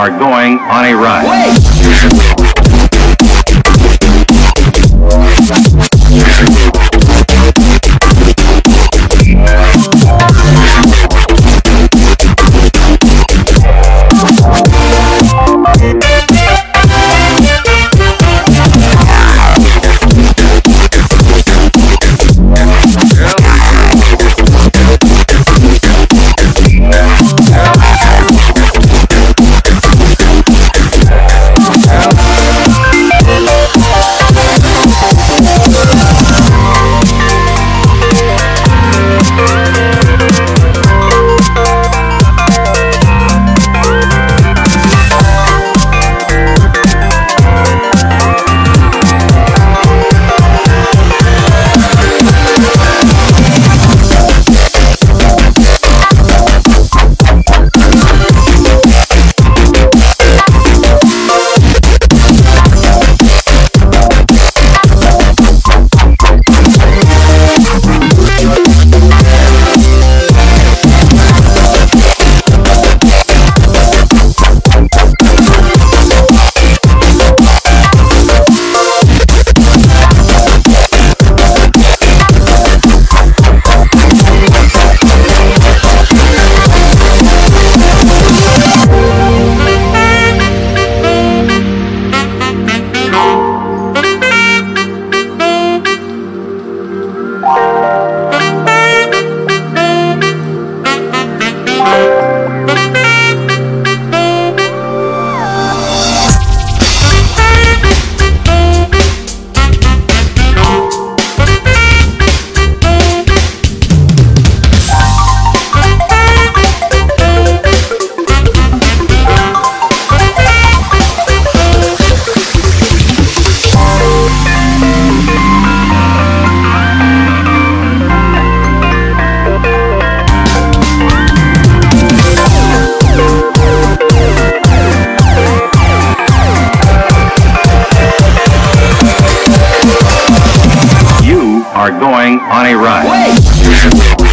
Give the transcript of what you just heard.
are going on a run. Wait. Are going on a ride.